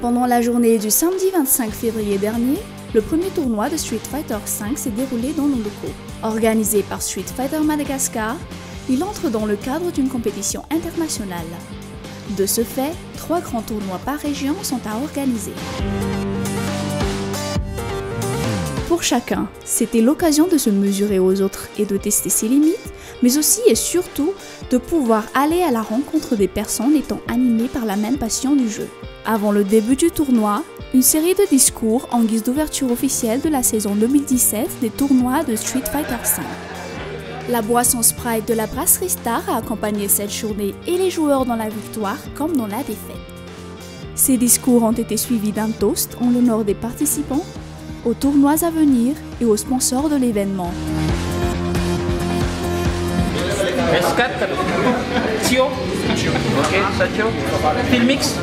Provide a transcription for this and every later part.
Pendant la journée du samedi 25 février dernier, le premier tournoi de Street Fighter V s'est déroulé dans nos locaux. Organisé par Street Fighter Madagascar, il entre dans le cadre d'une compétition internationale. De ce fait, trois grands tournois par région sont à organiser. Pour chacun, c'était l'occasion de se mesurer aux autres et de tester ses limites, mais aussi et surtout de pouvoir aller à la rencontre des personnes étant animées par la même passion du jeu. Avant le début du tournoi, une série de discours en guise d'ouverture officielle de la saison 2017 des tournois de Street Fighter V. La boisson Sprite de la brasserie Star a accompagné cette journée et les joueurs dans la victoire comme dans la défaite. Ces discours ont été suivis d'un toast en l'honneur des participants, aux tournois à venir et aux sponsors de l'événement. S4 Tio Ok, Satio Filmix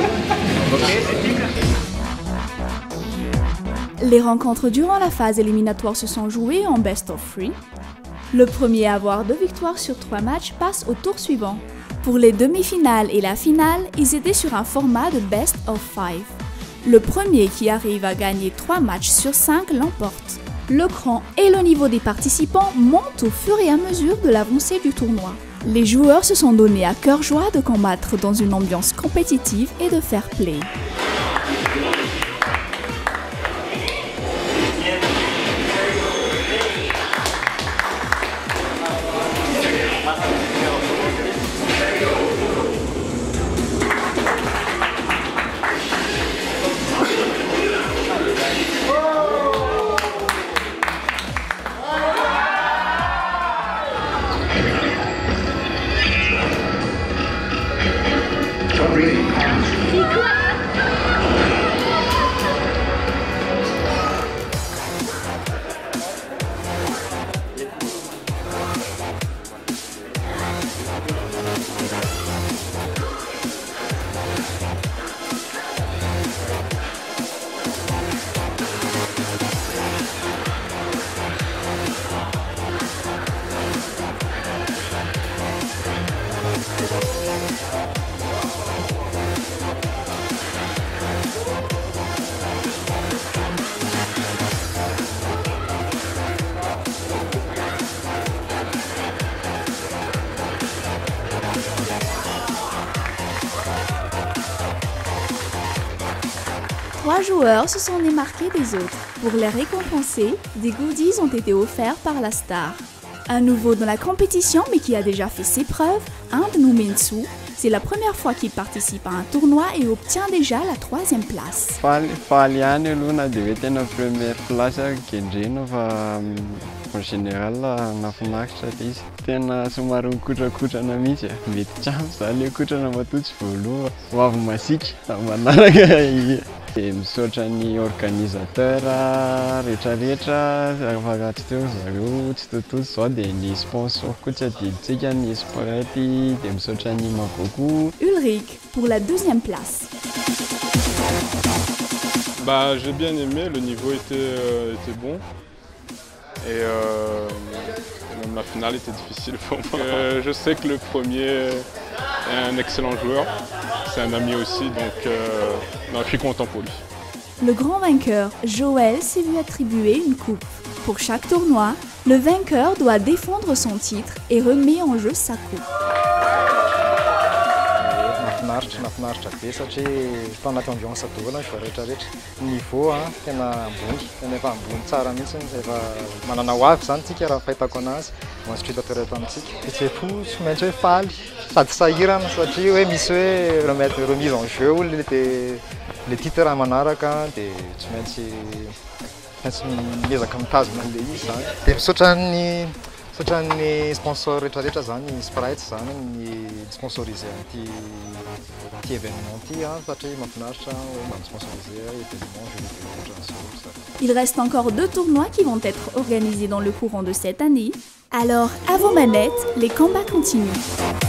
Les rencontres durant la phase éliminatoire se sont jouées en best of three. Le premier à avoir deux victoires sur trois matchs passe au tour suivant. Pour les demi-finales et la finale, ils étaient sur un format de best of five. Le premier qui arrive à gagner trois matchs sur cinq l'emporte. Le cran et le niveau des participants montent au fur et à mesure de l'avancée du tournoi. Les joueurs se sont donnés à cœur joie de combattre dans une ambiance compétitive et de fair play. Trois joueurs se sont démarqués des autres. Pour les récompenser, des goodies ont été offerts par la star. Un nouveau dans la compétition mais qui a déjà fait ses preuves, Inde Numensu, c'est la première fois qu'il participe à un tournoi et obtient déjà la troisième place. faly ihany aloha na première place kendreno fa en général nafinaritra izy tena somary mikotrakotrana mihitsy mety trano za le kotrana matotsy voaloha ho avy masika manaraka dia misaotra ny organisateur rehetrarehetra afaka tsy teo zareo tsy totozy zao dia ny sponsor koa tsy adiditsika ny sprety dia misaotra ny magoko Ulrich pour la deuxième place. Bah, j'ai bien aimé, le niveau était, euh, était bon. Et euh, même la finale était difficile pour moi. Euh, je sais que le premier est un excellent joueur, c'est un ami aussi, donc euh, je suis content pour lui. Le grand vainqueur, Joël, s'est vu attribuer une coupe. Pour chaque tournoi, le vainqueur doit défendre son titre et remet en jeu sa coupe. nafinaritra nafinaritra be satria tao anaty ambiance daholo ny voarehetrarehetra niveau a tena ambony tena efa ambony tsara mihitsy efa manana ho avy zany tsika raha fahitako anazy. Mansitrita toereta amintsika. Fitsefo tsy maintsy hoe faly sady sahirana satria hoe misy hoe remettre remise en jeu olona de le titre raha manaraka dia tsy maintsy maintsy miezaka mitazona an'le izy zany dia misaotrany Il reste encore deux tournois qui vont être organisés dans le courant de cette année. Alors, à vos manettes, les combats continuent.